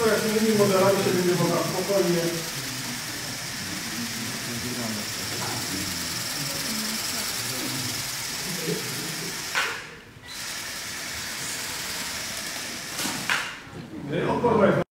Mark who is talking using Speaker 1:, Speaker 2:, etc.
Speaker 1: To kreatywnymi modelami się będzie można spokojnie. Odporna